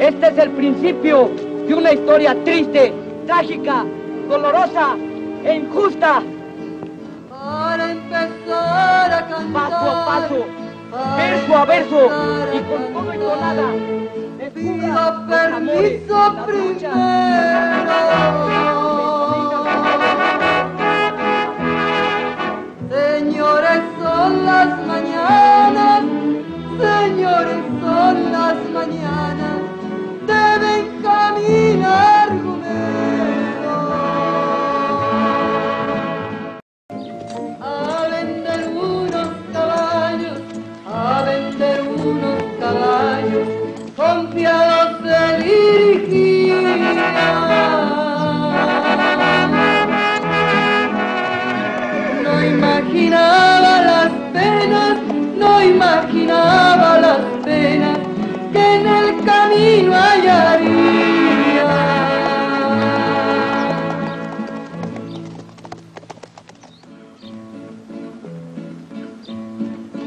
Este es el principio de una historia triste, trágica, dolorosa e injusta. Para empezar a cantar, paso a paso, verso a verso y con todo y tonada. Pido permiso primero. Imaginaba las penas, no imaginaba las penas que en el camino hallaría.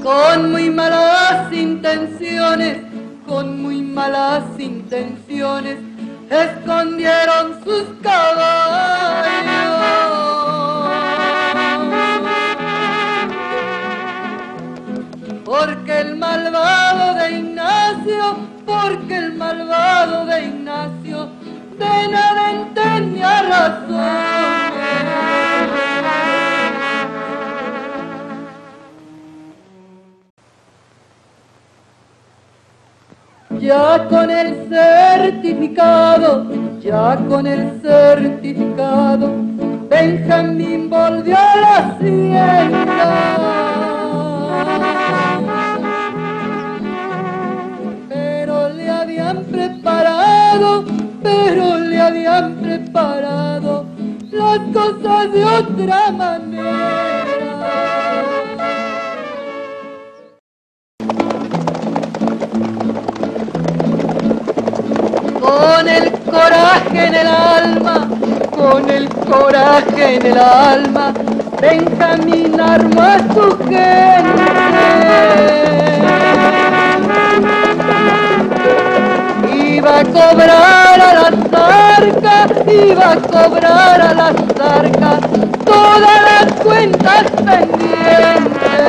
Con muy malas intenciones, con muy malas intenciones, escondieron malvado de Ignacio, porque el malvado de Ignacio, de nada tenía razón. Ya con el certificado, ya con el certificado, Benjamín volvió a la hacienda. Preparado las cosas de otra manera. con el coraje en el alma, con el coraje en el alma, Benjamín armó a su gente. iba a cobrar a las arcas todas las cuentas pendientes.